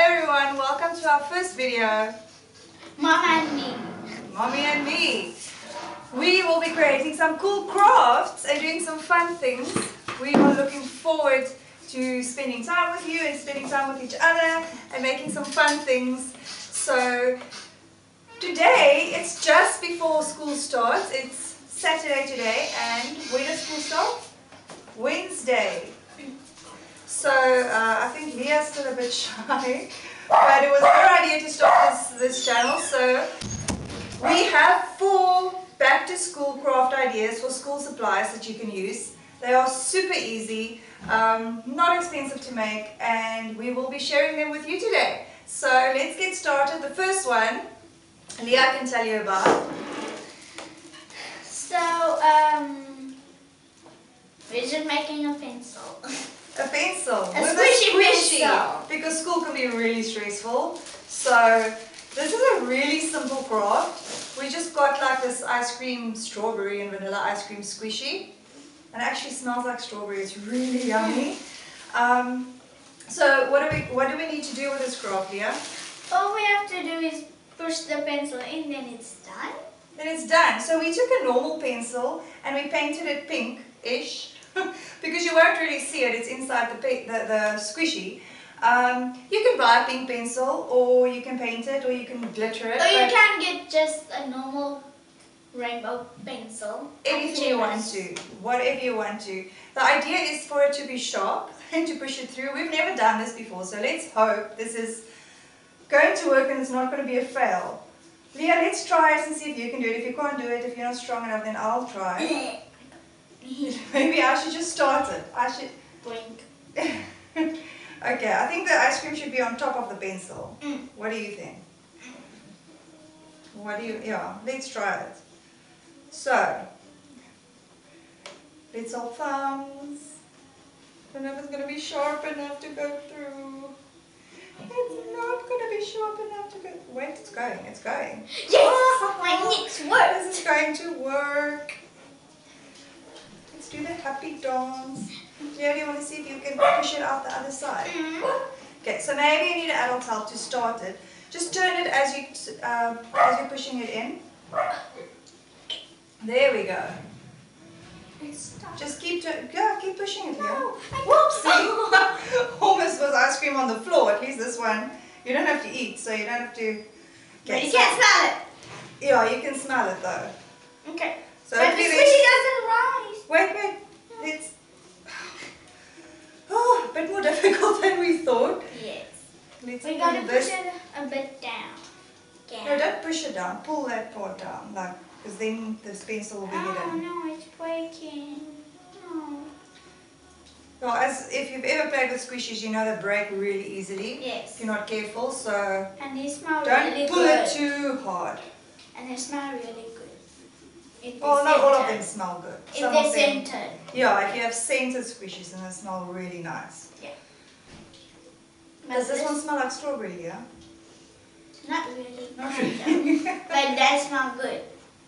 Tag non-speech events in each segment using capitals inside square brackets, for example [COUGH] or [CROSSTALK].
Hello everyone, welcome to our first video, Mom and me. Mommy and me. We will be creating some cool crafts and doing some fun things. We are looking forward to spending time with you and spending time with each other and making some fun things. So today, it's just before school starts. It's Saturday today and when does school start? Wednesday. So uh, I think Leah's still a bit shy, but it was her idea to start this, this channel. So we have four back to school craft ideas for school supplies that you can use. They are super easy, um, not expensive to make, and we will be sharing them with you today. So let's get started. The first one, Leah can tell you about. So, um, just making a pencil. [LAUGHS] A pencil. A with squishy a squishy. pencil. Because school can be really stressful. So this is a really simple craft. We just got like this ice cream strawberry and vanilla ice cream squishy. And it actually smells like strawberry. It's really yummy. Um, so what do we what do we need to do with this craft, Leah? All we have to do is push the pencil in, then it's done. Then it's done. So we took a normal pencil and we painted it pink-ish [LAUGHS] because you won't really see it. It's inside the the, the squishy. Um, you can buy a pink pencil or you can paint it or you can glitter it. Or you can get just a normal rainbow pencil. anything you want to, whatever you want to. The idea is for it to be sharp [LAUGHS] and to push it through. We've never done this before, so let's hope this is going to work and it's not going to be a fail. Leah, let's try it and see if you can do it. If you can't do it, if you're not strong enough, then I'll try. [LAUGHS] [LAUGHS] Maybe I should just start it. I should. Blink. [LAUGHS] okay, I think the ice cream should be on top of the pencil. Mm. What do you think? What do you, yeah, let's try it. So, let's thumbs. Don't know if it's going to be sharp enough to go through. It's not going to be sharp enough to go. Wait, it's going, it's going. Yes! My next word. This is going to work. Let's do the happy dance. Yeah, do you want to see if you can push it out the other side? Mm. Okay, so maybe you need an adult help to start it. Just turn it as you um, as you're pushing it in. There we go. Just keep yeah, keep pushing it. No, Yeah. Whoopsie! [LAUGHS] Almost was ice cream on the floor. At least this one you don't have to eat, so you don't have to. But you can't smell it. Yeah, you can smell it though. Okay. So but the hopefully squishy doesn't rise. Wait, wait. It's [SIGHS] oh, a bit more [LAUGHS] difficult than we thought. Yes. Let's We gotta push it a bit down. Down. No, don't push it down. Pull that part down, like, because then the pencil will be Oh hidden. no, it's breaking. No. Well, as if you've ever played with squishies, you know they break really easily Yes. if you're not careful. So And they smell don't really pull good. it too hard. And they smell really good. Well, they're not all of them smell good. If Some they're them, yeah, if you have scented squishies, then they smell really nice. Yeah. Does this one smell like strawberry? Yeah. Not really. Not really. but they smell good.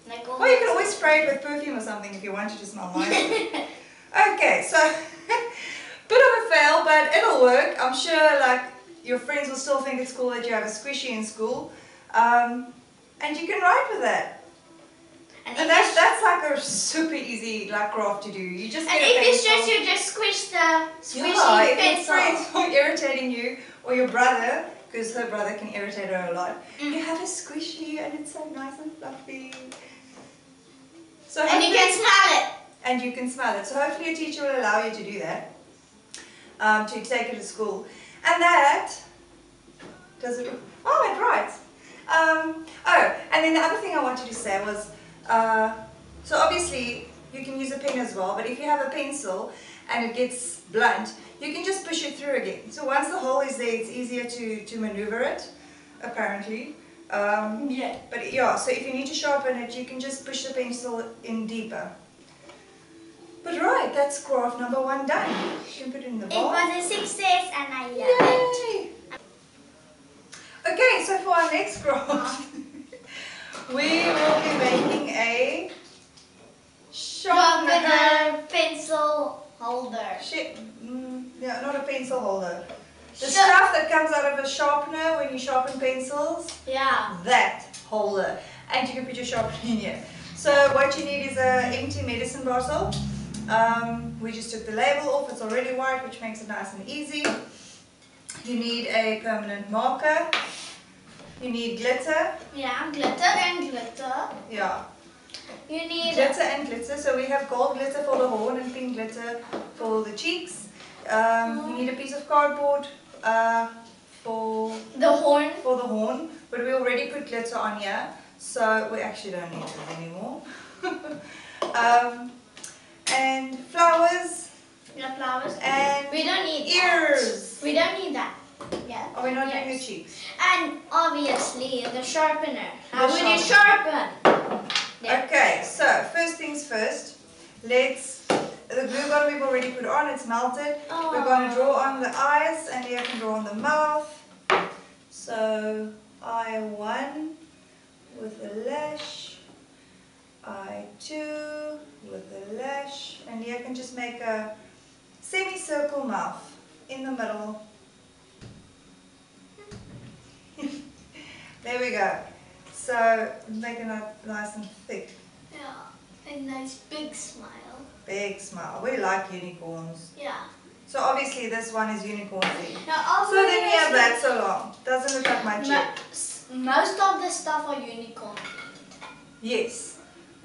Like Well, you can always spray it with perfume or something if you want it to smell nice. okay, so [LAUGHS] bit of a fail, but it'll work. I'm sure like your friends will still think it's cool that you have a squishy in school. Um, and you can write with that. And And that's, that's like a super easy like craft to do. You just and if you pencil. stress, you just squish the squishy yeah, if your pencil. friends are irritating you or your brother, because her brother can irritate her a lot, Mm. you have a squishy and it's so nice and fluffy. So And you can smell it. and you can smell it. So hopefully a teacher will allow you to do that, um, to take it to school. And that, does it, oh, it writes. Um, oh, and then the other thing I wanted to say was, uh, so obviously you can use a pen as well, but if you have a pencil and it gets blunt, you can just push it through again. So once the hole is there, it's easier to, to maneuver it, apparently. Um, Yeah. but yeah, so if you need to sharpen it, you can just push the pencil in deeper. But right, that's craft number one done. You can put it in the It was a success and I love it. Yay! Okay, so for our next craft, [LAUGHS] we will be making a sharpener. Pencil holder. Shit, mm, yeah, not a pencil holder. The Sure. stuff that comes out of a sharpener when you sharpen pencils. Yeah. That holder. And you can put your sharpener [LAUGHS] in here. So what you need is a empty medicine bottle. Um, we just took the label off, it's already white, which makes it nice and easy. You need a permanent marker. You need glitter. Yeah, glitter and glitter. Yeah, You need glitter and glitter. So we have gold glitter for the horn and pink glitter for the cheeks. Um, you need a piece of cardboard uh, for the horn. for the horn, but we already put glitter on here, so we actually don't need it anymore. [LAUGHS] um, and flowers Yeah, flowers. and We don't need that. ears. We don't need that. Yeah. Oh, Are we not doing the Yes. cheeks? And obviously the sharpener. How The would you sharpen? There. Okay, so first things first, let's, the glue gun we've already put on, it's melted. We're going to oh. draw on the eyes and you can draw on the mouth. So eye one with a lash, eye two with a lash, and you can just make a semicircle mouth in the middle. There we go. So making that nice and thick. Yeah. A nice big smile. Big smile. We like unicorns. Yeah. So obviously this one is unicorn themed. So then we have that so long. Doesn't look like my chip. most of the stuff are unicorn. Yes.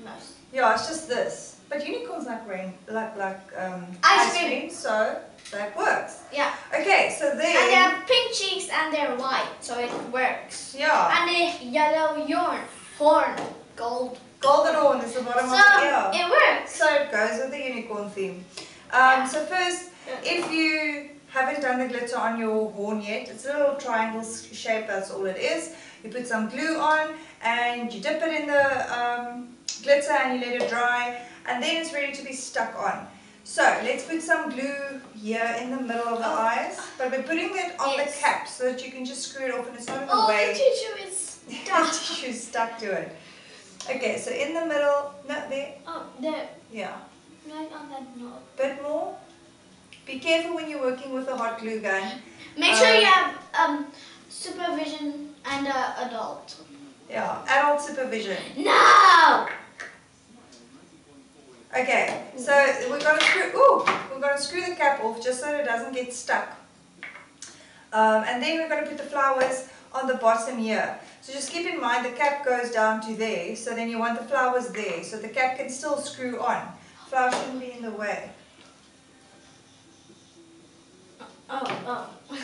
Most. Yeah, it's just this. But unicorns like rain, like like um, Ice cream. so that works. Yeah. Okay, so And they have pink cheeks and they're white, so it works. yeah, And a yellow yarn, horn, gold. golden horn is the bottom So of the ear. it works. So it goes with the unicorn theme. Um, so first, if you haven't done the glitter on your horn yet, it's a little triangle shape, that's all it is. You put some glue on and you dip it in the um, glitter and you let it dry and then it's ready to be stuck on. So let's put some glue here in the middle of the Oh. eyes, but we're putting it on Yes. the cap so that you can just screw it off and it's not in the Oh, way. the tissue is [LAUGHS] the stuck. tissue's stuck to it. Okay, so in the middle, no, there, oh, there. yeah. Right on that knob. bit more. Be careful when you're working with a hot glue gun. Make sure Um, you have um supervision and a adult. Yeah, adult supervision. No. Okay, so we're gonna screw. Ooh, we're gonna screw the cap off just so it doesn't get stuck. Um, and then we're gonna put the flowers on the bottom here. So just keep in mind the cap goes down to there. So then you want the flowers there, so the cap can still screw on. Flower shouldn't be in the way. Oh, oh.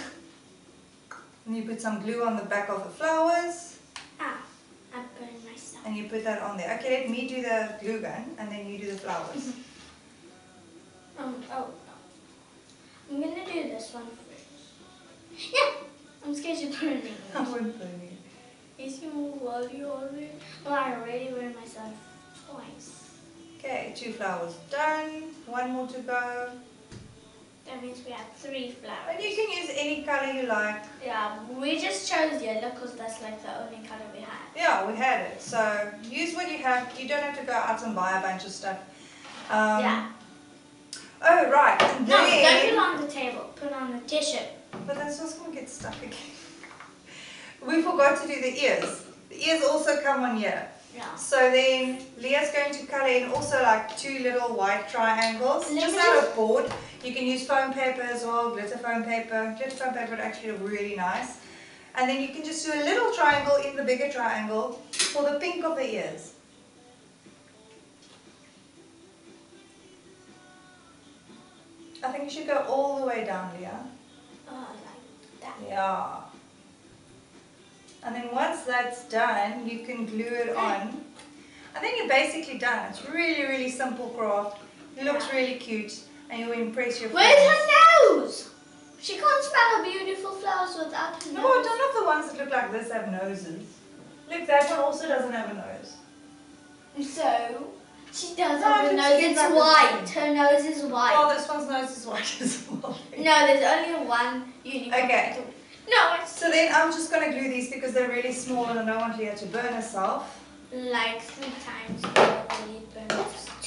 And you put some glue on the back of the flowers. ah, I burned myself. And you put that on there. Okay, let me do the glue gun and then you do the flowers. [LAUGHS] Um, oh. I'm gonna do this one first. Yeah, I'm scared you're burning. [LAUGHS] I won't burn you. Is you while you already? Well, I already burned myself twice. Okay, two flowers done. One more to go. That means we have three flowers. And you can use any color you like. Yeah, we just chose yellow because that's like the only color we had. Yeah, we had it. So use what you have. You don't have to go out and buy a bunch of stuff. Um, yeah. Oh, right. And No, don't put it on the table. Put it on the tissue. but that's just going to get stuck again. [LAUGHS] we forgot to do the ears. The ears also come on here. Yeah. So then Leah's going to color in also like two little white triangles, Let just out of board. You can use foam paper as well, glitter foam paper. Glitter foam paper would actually look really nice. And then you can just do a little triangle in the bigger triangle for the pink of the ears. I think you should go all the way down, Leah. Oh, like that. Yeah. And then once that's done, you can glue it on. And then you're basically done. It's really, really simple craft. It looks really cute and you'll impress your Where's friends. her nose? She can't smell beautiful flowers without her No, nose. none of the ones that look like this have noses. Look, that one also doesn't have a nose. So, she does have a nose. It's white. Her nose is white. Oh, this one's nose is white as well. No, there's only one unicorn. Okay. No, it's So then I'm just going to glue these because they're really small and I don't want Leah to burn herself. like three times.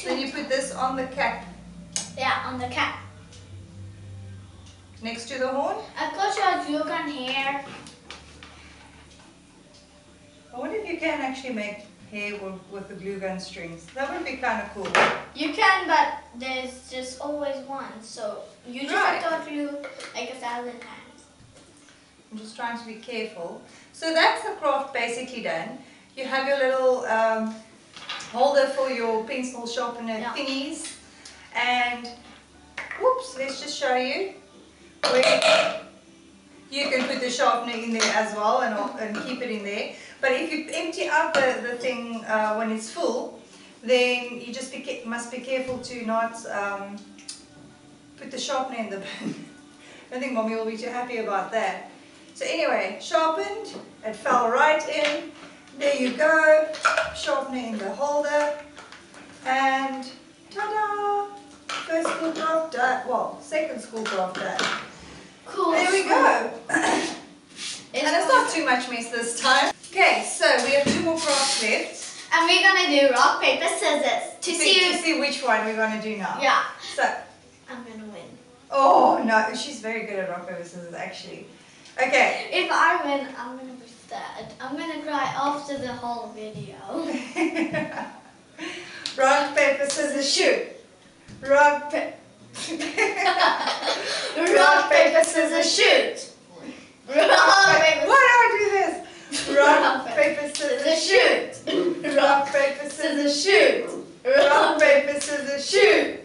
Then you put this on the cap. Yeah, on the cap. next to the horn. I've got your glue gun here. I wonder if you can actually make hair with, with the glue gun strings. That would be kind of cool. You can, but there's just always one. So you just Right. have to glue like a thousand times. I'm just trying to be careful. So that's the craft basically done. You have your little um, holder for your pencil sharpener Yeah. thingies. And whoops, let's just show you where you can put the sharpener in there as well and, and keep it in there. But if you empty out the, the thing uh, when it's full, then you just be, must be careful to not um, put the sharpener in the bin. [LAUGHS] I think mommy will be too happy about that. So anyway, sharpened, it fell right in. There you go, sharpener in the holder. And ta-da! First school craft done, well, second school done. Cool. There we go. [COUGHS] And it's not too much mess this time. Okay, so we have two more crafts left. And we're gonna do rock, paper, scissors to see to see which one we're going to do now. Yeah, So, I'm gonna win. oh no, she's very good at rock, paper, scissors actually. Okay. If I win, I'm gonna be sad. I'm gonna cry after the whole video. [LAUGHS] rock, paper, scissors, shoot. Rock, paper. [LAUGHS] rock, paper, scissors, shoot. Rock, paper, Why do I do this? Rock, paper, scissors, shoot. Rock, paper, scissors, shoot. Rock, paper, scissors, shoot.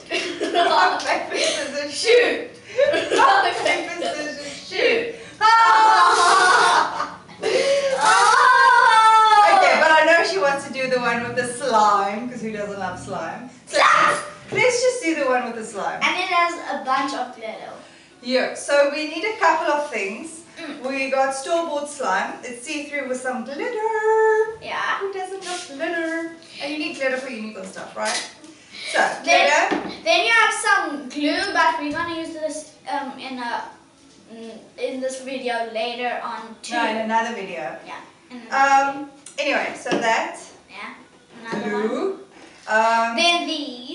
Rock, paper, scissors, shoot. Rock, paper, scissors, shoot. Ah! Okay, but I know she wants to do the one with the slime, because who doesn't love slime? So let's, just do the one with the slime. And it has a bunch of glitter. Yeah, so we need a couple of things. Mm. We got store-bought slime. It's see-through with some glitter. Yeah. Who doesn't love glitter? And you need glitter for unicorn stuff, right? So, Then, glitter. then you have some glue, but we're gonna use this um, in a mm, in this video later on too. No, in another video. Yeah. another Um, anyway, so that, yeah. Another one. glue. Um, Then these.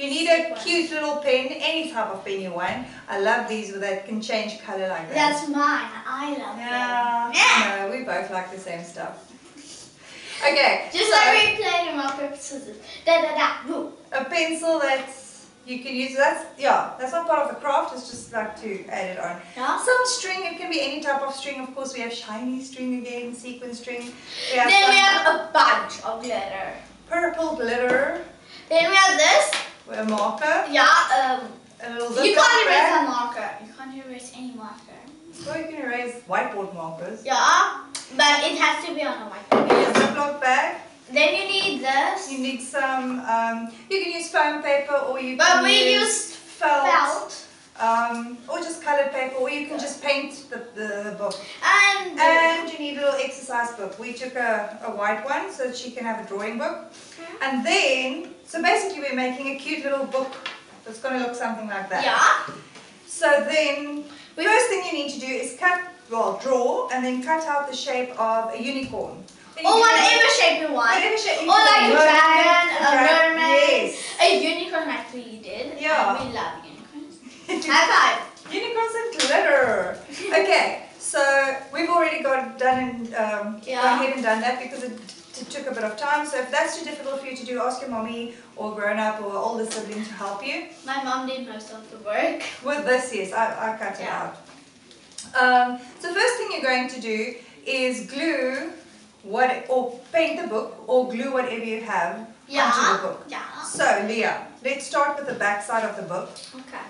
You need a cute little pen, any type of pen you want. I love these that can change color like that. That's mine. I love yeah. them. Yeah. No, we both like the same stuff. Okay. Just so like we played in rock paper scissors. Da da da. Woo. a pencil that's you can use. That's yeah. That's not part of the craft. It's just like to add it on. Yeah. Some string. It can be any type of string. Of course, we have shiny string again, sequin string. We Then we have a bunch of glitter. purple glitter. Then we have this. A marker. Yeah. Um. A little You can't bag. erase a marker. You can't erase any marker. Or you can erase whiteboard markers. Yeah. But it has to be on a whiteboard. Paper. Ziploc bag. Then you need this. You need some, um, you can use foam paper or you But can we use used felt, Felt. Um, or just colored paper or you can just paint the, the, book. And. And you need a little exercise book. We took a, a white one so that she can have a drawing book. And then, so basically we're making a cute little book that's going to look something like that. yeah. So then, the first thing you need to do is cut, well, draw and then cut out the shape of a unicorn. Or whatever shape you want. Whatever shape you Or like a dragon, a Dragon, mermaid, Yes. a unicorn like we did. Yeah. And we love unicorns. High five. Unicorns and glitter. Okay, so we've already got done and um, Yeah. gone ahead and done that because it took a bit of time. So if that's too difficult for you to do, ask your mommy or grown up or older sibling to help you. My mom did most of the work. With this, yes, I, I cut it Yeah. out. Um, so first thing you're going to do is glue what or paint the book or glue whatever you have onto the book. Yeah. So Leah, let's start with the back side of the book. Okay.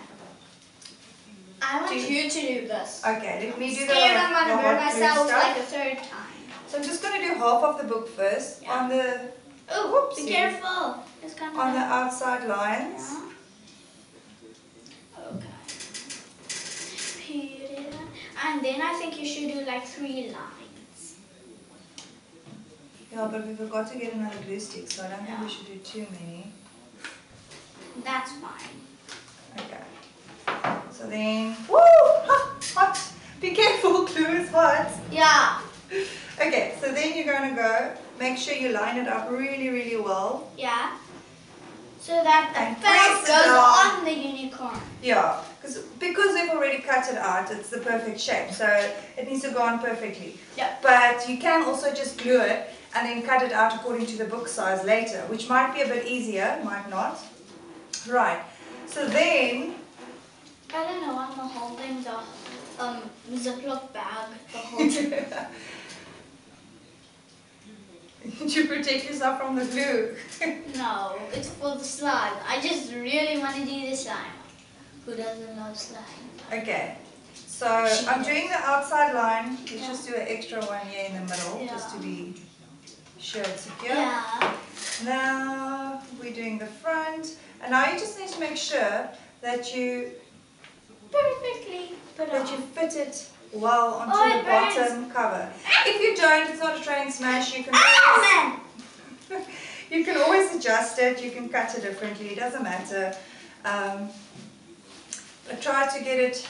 I want Do you to do this. Okay, let me do the, I'm the gonna burn myself like a third time. So I'm just going to do half of the book first Yeah. on the Oh, be careful. It's kind on the outside lines. Yeah. Okay. Put it on. And then I think you should do like three lines. Yeah, but we forgot to get another glue stick, so I don't think we should do too many. That's fine. Okay. So then, woo, hot. Be careful, glue is hot. Yeah. Okay, so then you're going to go, make sure you line it up really, really well. Yeah. So that the And felt goes on the unicorn. Yeah, because because they've already cut it out, it's the perfect shape. So it needs to go on perfectly. Yeah. But you can also just glue it and then cut it out according to the book size later, which might be a bit easier, might not. Right. So then, I don't know, I'm holding the um, Ziploc bag the whole [LAUGHS] time. to protect yourself from the glue. [LAUGHS] no, it's for the slime. I just really want to do the slime. Who doesn't love slime? Okay. So I'm doing the outside line. Let's just do an extra one here in the middle, just to be sure it's secure. Yeah. Now we're doing the front, and now you just need to make sure that you Perfectly put that you fit it well onto Oh, the burns. bottom cover. If you don't, it's not a train smash. You can Ah, always, [LAUGHS] you can always adjust it. You can cut it differently. It doesn't matter. Um, but try to get it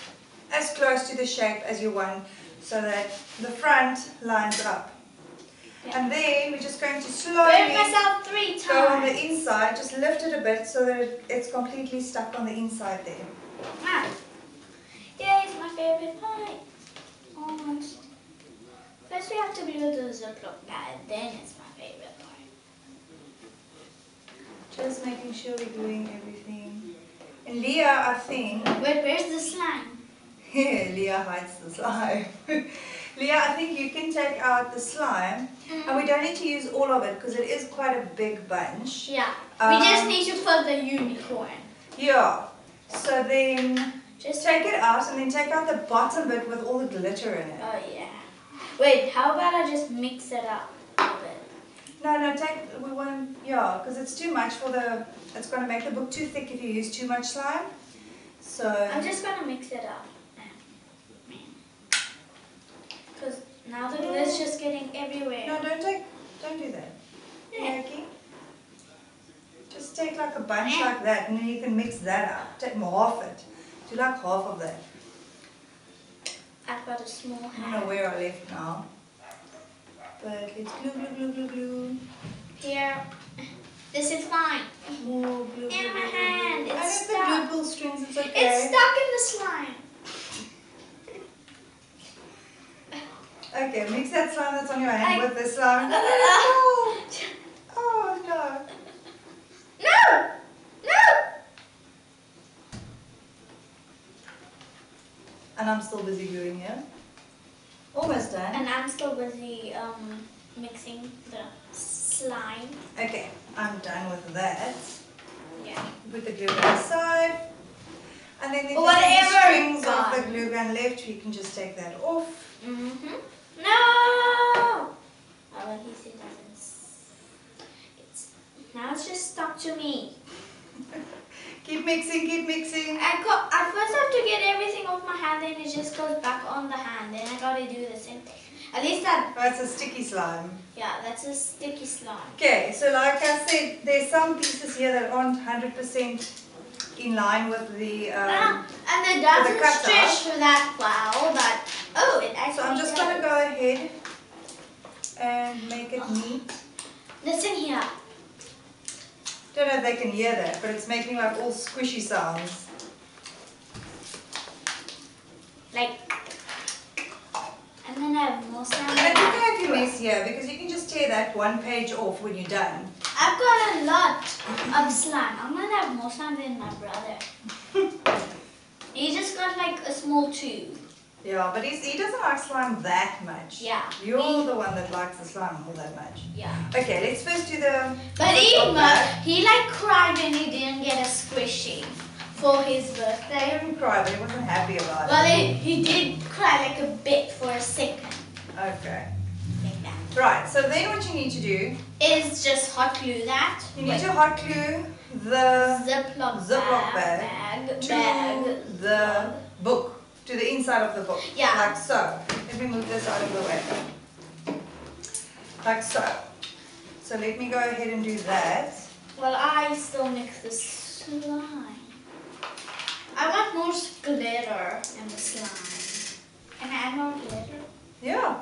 as close to the shape as you want, so that the front lines up. Yeah. And then we're just going to slowly myself three times. go on the inside. Just lift it a bit so that it, it's completely stuck on the inside there. Ah. Yeah, it's my favorite part. Almost. First we have to glue the Ziploc bag, then it's my favorite part. Just making sure we're doing everything. And Leah, I think, Wait, where's the slime? [LAUGHS] Leah hides the slime. [LAUGHS] Leah, I think you can take out the slime, and we don't need to use all of it because it is quite a big bunch. Yeah. Um, we just need to put the unicorn. Yeah. So then Just take it out and then take out the bottom bit with all the glitter in it. Oh yeah. Wait, how about I just mix it up a bit? No, no, take, we want, yeah, because it's too much for the, it's going to make the book too thick if you use too much slime. So, I'm just gonna mix it up. Cause now the glit's just getting everywhere. no, don't take, don't do that. Yeah. Yoki. Just take like a bunch like that and then you can mix that up. Take half it. Do like half of that. I've got a small hand. I don't know where I left now. But let's glue, glue, glue, glue, glue. Here. This is fine. More glue, glue, glue, In my hand, it's I don't stuck. the glue strings, it's okay. It's stuck in the slime. Okay, mix that slime that's on your hand I- with the slime. Uh, [LAUGHS] Oh no. no! No! And I'm still busy gluing here. Almost done. And I'm still busy um, mixing the slime. Okay, I'm done with that. Yeah. Put the glue gun aside. And then there's whatever strings of the glue gun left, you can just take that off. Mm-hmm. No! Oh, well, he said doesn't. It's now it's just stuck to me. [LAUGHS] Keep mixing, keep mixing. I got. I first have to get everything off my hand, then it just goes back on the hand. Then I gotta do the same thing. At least that. That's a sticky slime. Yeah, that's a sticky slime. Okay, so like I said, there's some pieces here that aren't 100% in line with the. Um, Ah, and it doesn't stretch that well, but oh, it actually so I'm just does. going to go ahead and make it neat. Listen here. I don't know if they can hear that, but it's making like all squishy sounds. Like. And then I have more slime. And it's okay if you mess here because you can just tear that one page off when you're done. I've got a lot of slime. I'm gonna have more slime than my brother. [LAUGHS] he just got like a small tube. Yeah, but he's, he doesn't like slime that much. Yeah. You're the one that likes the slime all that much. Yeah. Okay, let's first do the. But even he like cried when he didn't get a squishy for his birthday. He didn't cry, but he wasn't happy about Well, it. he, he did cry like a bit for a second. Okay. Like that. Right, so then what you need to do, Is just hot glue that. you need to hot glue the Ziploc, Ziploc bag, bag bag, to bag. the book, to the inside of the book. Yeah. Like so. Let me move this out of the way. Like so. So let me go ahead and do that. Well, I still mix the slime. I want more glitter in the slime. Can I add more glitter? Yeah.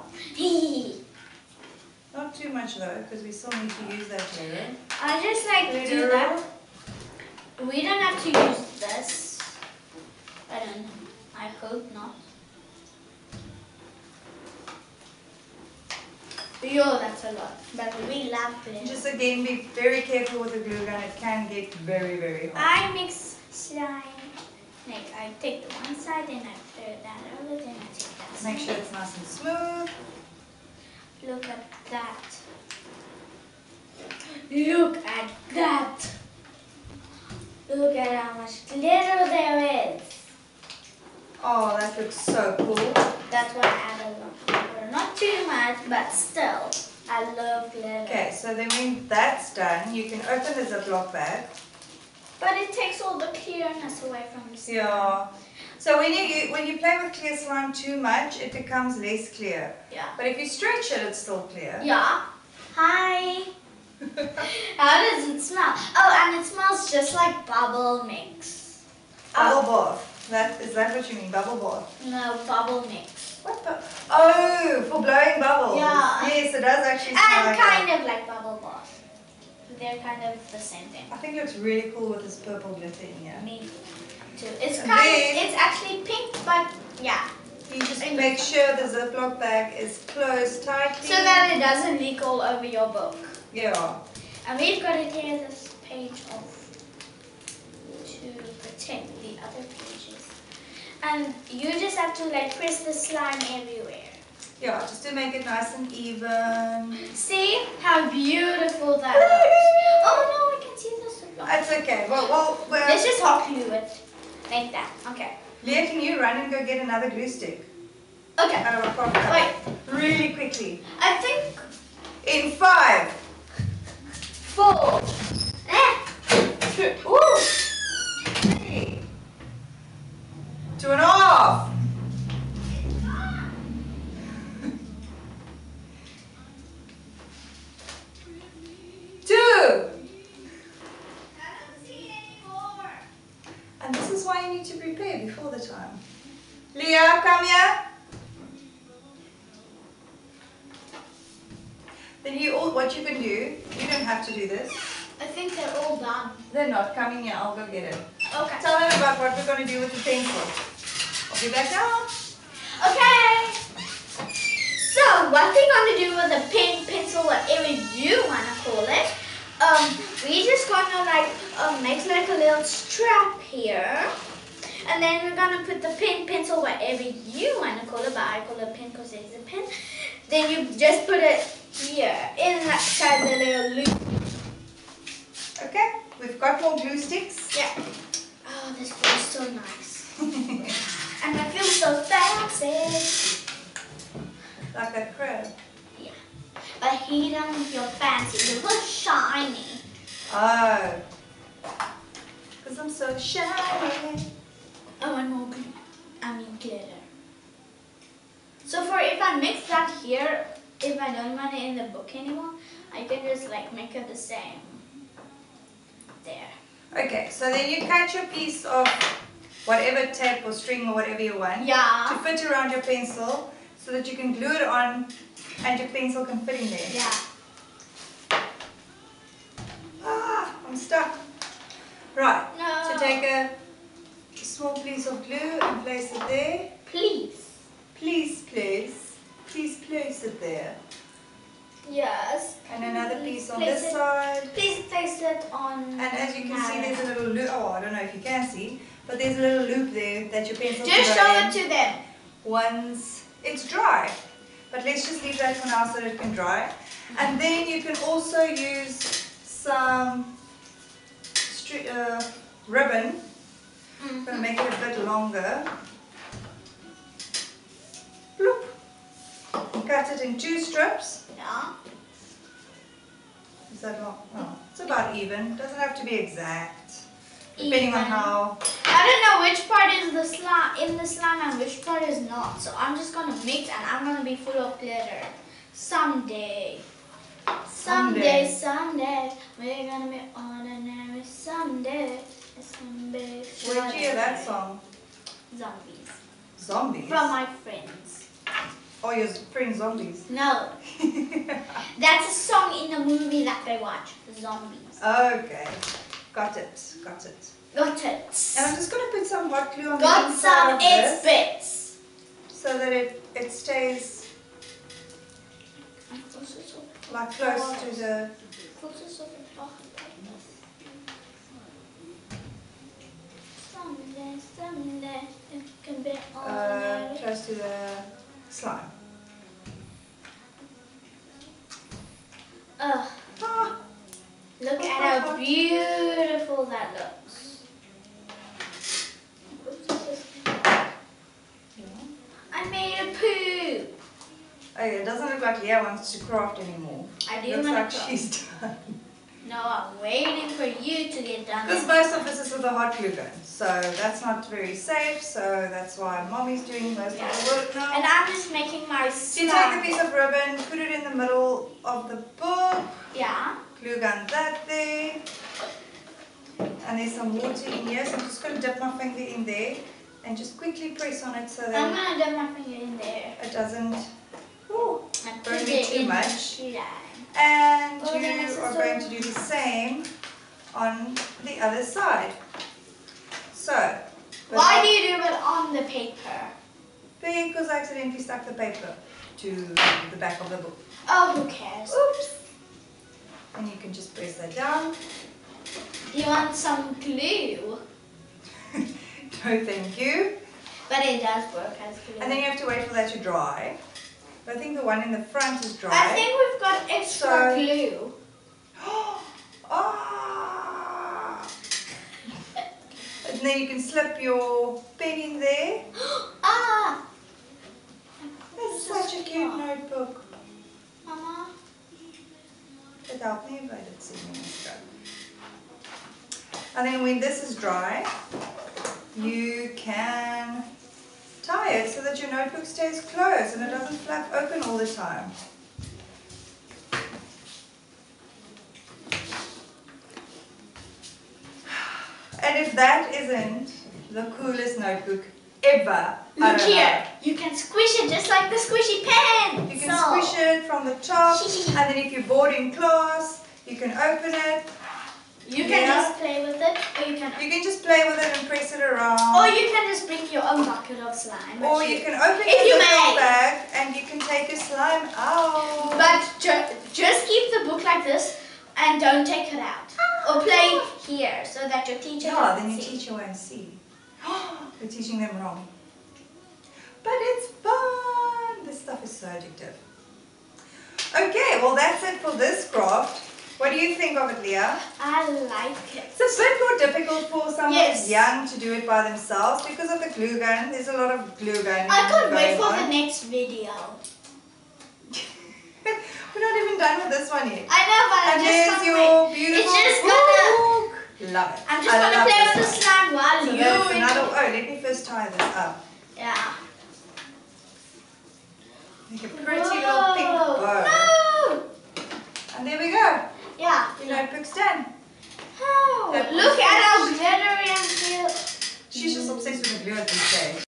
Not too much though, because we still need to use that later. just like to do Glitter. that. We don't have to use this. I don't know. I hope not. Yo, that's a lot. But we love glitter. Just again, be very careful with the glue gun. It can get very, very hot. I mix slime. Like I take the one side and I throw that over, then I take that Make sure it's nice and smooth. Look at that. Look at that. Look at how much glitter there is. Oh, that looks so cool. That's why I add a lot. Well, Not too much, but still, I love glitter. Okay, so then when that's done, you can open the Ziploc bag. But it takes all the clearness away from the slime. Yeah. So when you, you when you play with clear slime too much, it becomes less clear. Yeah. But if you stretch it, it's still clear. Yeah. Hi. [LAUGHS] How does it smell? Oh, and it smells just like bubble mix. Bubble bath. That is that what you mean? Bubble bath. No, bubble mix. What the? Oh, for blowing bubbles. Yeah. Yes, it does actually And like kind that. of like bubble bath. They're kind of the same thing. I think it looks really cool with this purple glitter in here. Me too. It's And kind then- it's actually pink, but yeah. You just make sure the Ziploc bag is closed tightly. So that it doesn't leak all over your book. Yeah. And we've got to tear this page off to protect the other pages. And you just have to like press the slime everywhere. Yeah, just to make it nice and even. See how beautiful that looks. Oh no, I can see this. It's okay. Well, well, well Let's just hot glue it. Like that. Okay. Leah, can you run and go get another glue stick Okay. out of a coffee? Wait. Really quickly. I think In five. four. Eh. Ooh. Three. Two and a half. Two. And this is why you need to prepare before the time. Leah, come here. Then you all, what you can do, you don't have to do this. I think they're all done. They're not coming here, I'll go get it. Okay. Tell them about what we're going to do with the pencil. I'll be back now. Okay. So what we're gonna do with a pen, pencil, whatever you wanna call it, um, we just gonna like um, make like a little strap here, and then we're gonna put the pen, pencil, whatever you wanna call it, but I call it pen because it's a pen. Then you just put it here inside the little loop. Okay, we've got more glue sticks. Yeah. Oh, this feels so nice, and I feel so fancy. like a crab. But he doesn't feel fancy. It looks shiny. Oh. Because I'm so shiny. I want more glue. I mean glitter. So for if I mix that here, if I don't want it in the book anymore, I can just like make it the same. There. Okay, so then you cut your piece of whatever tape or string or whatever you want to fit around your pencil so that you can glue it on and your pencil can fit in there. Yeah. Ah, I'm stuck. Right, No. so take a small piece of glue and place it there. Please. Please place, please place it there. Yes. And another piece on place this it- side. Please place it on. And as you can see, there's a little loop. Oh, I don't know if you can see, but there's a little loop there that your pencil Just can show in it to them. once it's dry. But let's just leave that for now so that it can dry. And then you can also use some uh, ribbon. I'm going to make it a bit longer. Bloop. Cut it in two strips. Yeah. Is that long? Oh, it's about even. Doesn't have to be exact. Depending on Even. how. I don't know which part is the slime in the slime and which part is not. So I'm just gonna mix and I'm gonna be full of glitter. Someday. Someday, Someday. we're gonna be ordinary. Someday, someday. Where'd you hear that song? Zombies. Zombies. From my friends. Oh, your friend zombies. No, [LAUGHS] that's a song in the movie that they watch. Zombies. okay. Got it. Got it. Got it. And I'm just going to put some hot glue on the Got some this bits. so that it, it stays like close to the Someday, someday, it can be uh, close to the slime. Ugh, Ah, look at how beautiful that looks. I made a poo. Okay, it doesn't look like Leah wants to craft anymore. I do Looks want like to she's done. No, I'm waiting for you to get done. Because most of this is with a hot glue gun, so that's not very safe. So that's why mommy's doing most of the work now. And I'm just making my So you take the piece of ribbon, put it in the middle of the book, Yeah. glue gun that there, and there's some water in here. So I'm just going to dip my finger in there and just quickly press on it so that. I'm gonna dip my finger in there. it doesn't. Ooh. And Don't be too much. And Oh, you are going to do the same on the other side. So. Why do you do it on the paper? Because I accidentally stuck the paper to the back of the book. Oh, who cares? Oops. And you can just press that down. You want some glue? [LAUGHS] no, thank you. But it does work as glue. And then you have to wait for that to dry. I think the one in the front is dry. I think we've got extra So- glue. [GASPS] ah! And then you can slip your pen in there. [GASPS] ah! That's such a cute notebook. Mama. It helped me, but it's in. And then when this is dry, you can tie it so that your notebook stays closed and it doesn't flap open all the time. And if that isn't the coolest notebook ever, Look don't know. here. You can squish it just like the squishy pen. You can squish it from the top, [LAUGHS] and then if you're bored in class, you can open it. You can Yeah. just play with it, or you can, You can just play with it and press it around. or you can just bring your own bucket of slime. Or which you can open If the you little bag and you can take your slime out. But ju- just keep the book like this and don't take it out. Or ah, play here so that your teacher yeah, then your see. teacher won't see. [GASPS] We're teaching them wrong. But it's fun. This stuff is so addictive. Okay, well that's it for this craft. What do you think of it, Leah? I like it. It's a bit more difficult for someone Yes. young to do it by themselves because of the glue gun. There's a lot of glue gun. I can't wait going for the next video. [LAUGHS] We're not even done with this one yet. I know, but I And just there's your wait. beautiful It's just gonna. Love it. I'm just gonna play this with the slime while So you. another. Oh, let me first tie this up. Yeah. Make a pretty little pink bow. No. And there we go. Yeah. Your notebook's done. Oh, That look at how glittery and feel. She's just obsessed with the glue at this stage.